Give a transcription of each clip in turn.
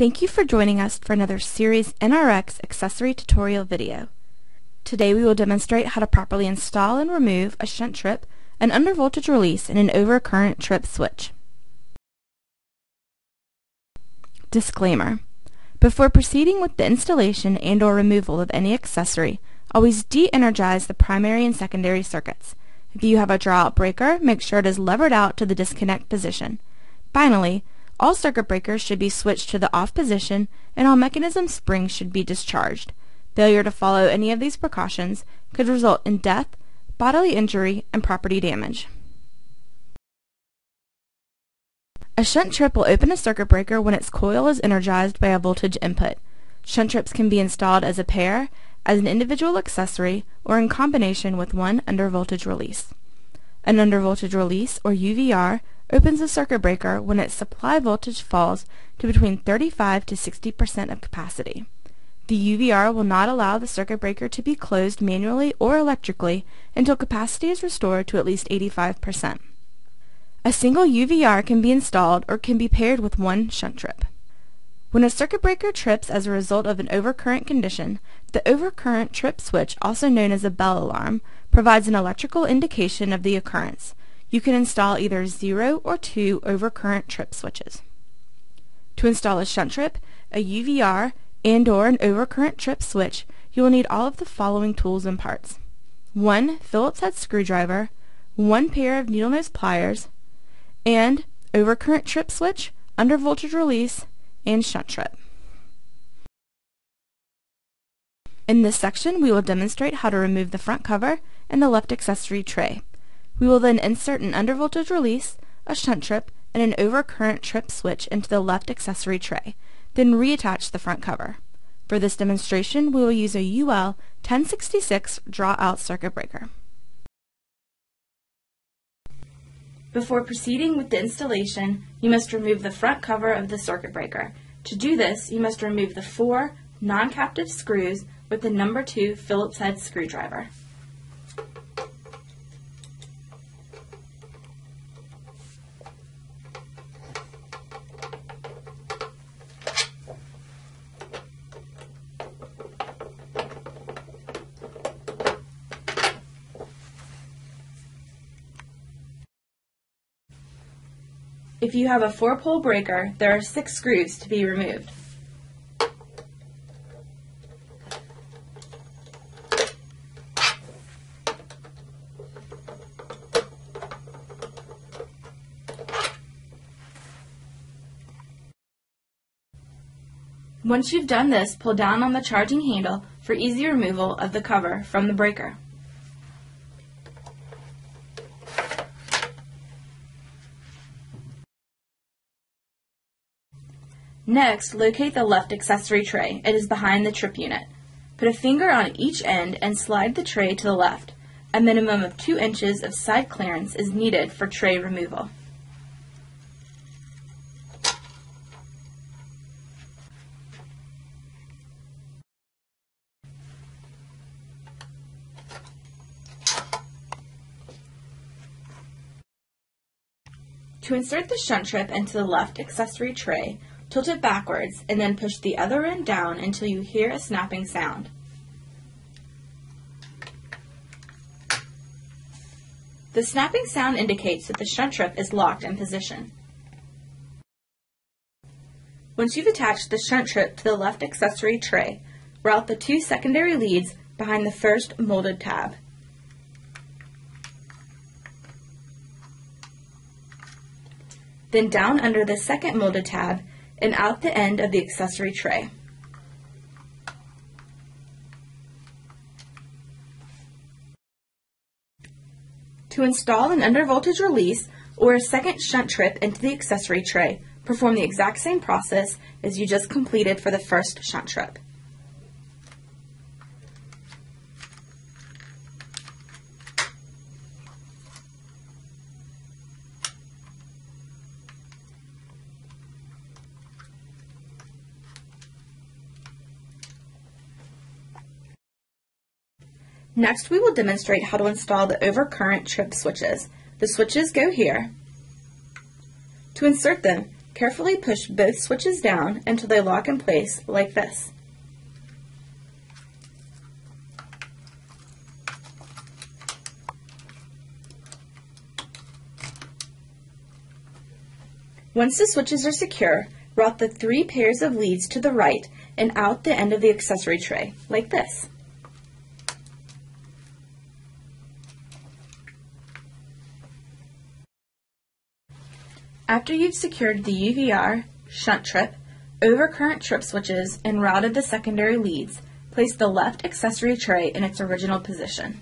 Thank you for joining us for another series NRX accessory tutorial video. Today we will demonstrate how to properly install and remove a shunt trip, an undervoltage release, and an overcurrent trip switch. Disclaimer. Before proceeding with the installation and or removal of any accessory, always de-energize the primary and secondary circuits. If you have a draw-out breaker, make sure it is levered out to the disconnect position. Finally, all circuit breakers should be switched to the off position and all mechanism springs should be discharged. Failure to follow any of these precautions could result in death, bodily injury, and property damage. A shunt trip will open a circuit breaker when its coil is energized by a voltage input. Shunt trips can be installed as a pair, as an individual accessory, or in combination with one undervoltage release. An undervoltage release, or UVR, opens the circuit breaker when its supply voltage falls to between 35 to 60% of capacity. The UVR will not allow the circuit breaker to be closed manually or electrically until capacity is restored to at least 85%. A single UVR can be installed or can be paired with one shunt trip. When a circuit breaker trips as a result of an overcurrent condition, the overcurrent trip switch, also known as a bell alarm, provides an electrical indication of the occurrence. You can install either 0 or 2 overcurrent trip switches. To install a shunt trip, a UVR, and or an overcurrent trip switch, you will need all of the following tools and parts. One Phillips head screwdriver, one pair of needle nose pliers, and overcurrent trip switch, undervoltage release, and shunt trip. In this section, we will demonstrate how to remove the front cover and the left accessory tray. We will then insert an undervoltage release, a shunt trip, and an overcurrent trip switch into the left accessory tray, then reattach the front cover. For this demonstration, we will use a UL 1066 draw-out circuit breaker. Before proceeding with the installation, you must remove the front cover of the circuit breaker. To do this, you must remove the four non-captive screws with the number 2 Phillips head screwdriver. If you have a four-pole breaker, there are six screws to be removed. Once you've done this, pull down on the charging handle for easy removal of the cover from the breaker. Next, locate the left accessory tray. It is behind the trip unit. Put a finger on each end and slide the tray to the left. A minimum of 2 inches of side clearance is needed for tray removal. To insert the shunt trip into the left accessory tray, Tilt it backwards and then push the other end down until you hear a snapping sound. The snapping sound indicates that the shunt trip is locked in position. Once you've attached the shunt trip to the left accessory tray, route the two secondary leads behind the first molded tab. Then down under the second molded tab and out the end of the accessory tray. To install an undervoltage release or a second shunt trip into the accessory tray, perform the exact same process as you just completed for the first shunt trip. Next, we will demonstrate how to install the overcurrent trip switches. The switches go here. To insert them, Carefully push both switches down until they lock in place like this. Once the switches are secure, route the three pairs of leads to the right and out the end of the accessory tray, like this. After you've secured the UVR, shunt trip, overcurrent trip switches, and routed the secondary leads, place the left accessory tray in its original position.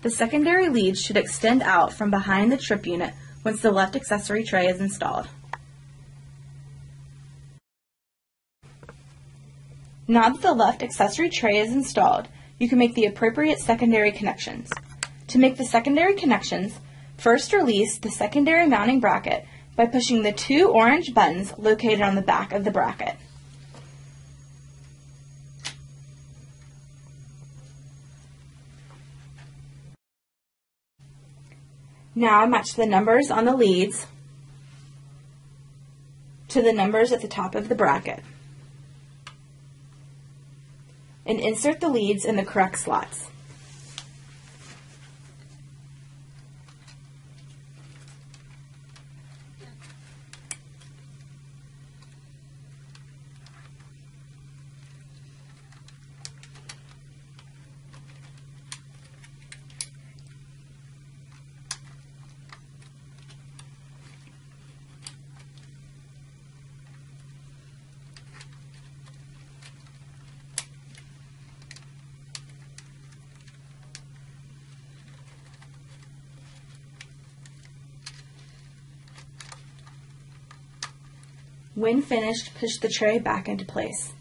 The secondary leads should extend out from behind the trip unit once the left accessory tray is installed. Now that the left accessory tray is installed, you can make the appropriate secondary connections. To make the secondary connections, first release the secondary mounting bracket by pushing the two orange buttons located on the back of the bracket. Now match the numbers on the leads to the numbers at the top of the bracket and insert the leads in the correct slots. When finished, push the tray back into place.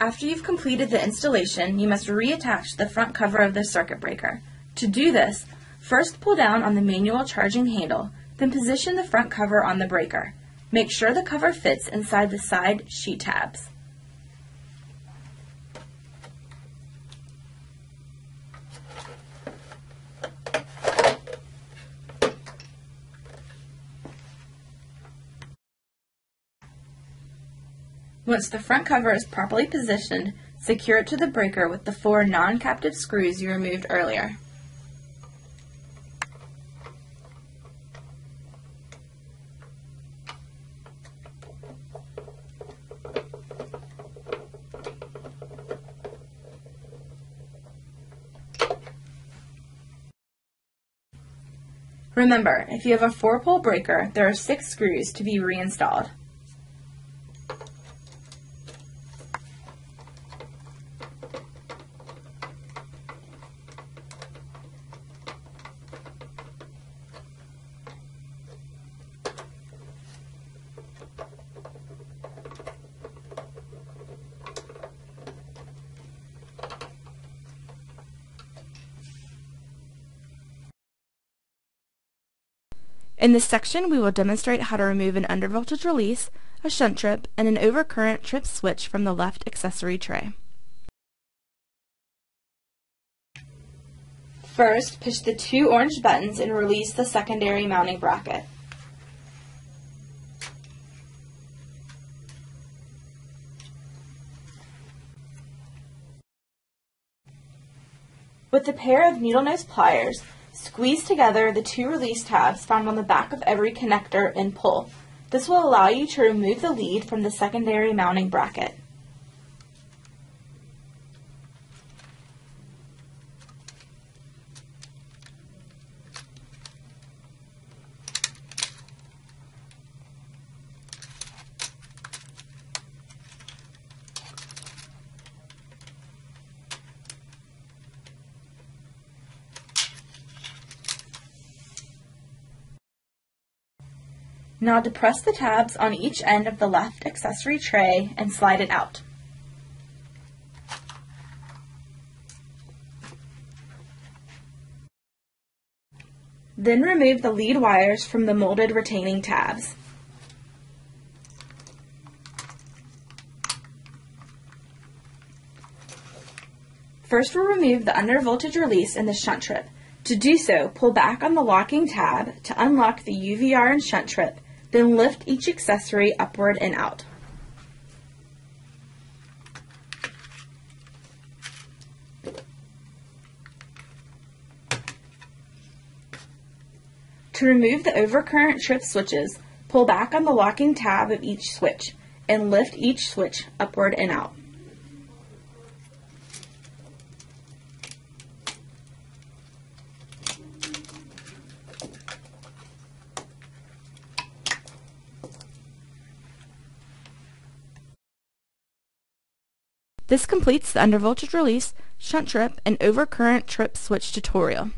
After you've completed the installation, you must reattach the front cover of the circuit breaker. To do this, first pull down on the manual charging handle, then position the front cover on the breaker. Make sure the cover fits inside the side sheet tabs. Once the front cover is properly positioned, secure it to the breaker with the four non-captive screws you removed earlier. Remember, if you have a four-pole breaker, there are six screws to be reinstalled. In this section, we will demonstrate how to remove an undervoltage release, a shunt trip, and an overcurrent trip switch from the left accessory tray. First, push the two orange buttons and release the secondary mounting bracket. With a pair of needle nose pliers, Squeeze together the two release tabs found on the back of every connector and pull. This will allow you to remove the lead from the secondary mounting bracket. Now depress the tabs on each end of the left accessory tray and slide it out. Then remove the lead wires from the molded retaining tabs. First we'll remove the under voltage release in the shunt trip. To do so, pull back on the locking tab to unlock the UVR and shunt trip, then lift each accessory upward and out. To remove the overcurrent trip switches, pull back on the locking tab of each switch and lift each switch upward and out. This completes the undervoltage release, shunt trip, and overcurrent trip switch tutorial.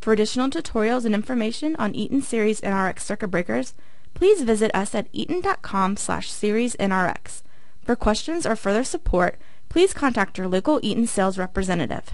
For additional tutorials and information on Eaton Series NRX circuit breakers, please visit us at eaton.com slash seriesnrx. For questions or further support, please contact your local Eaton sales representative.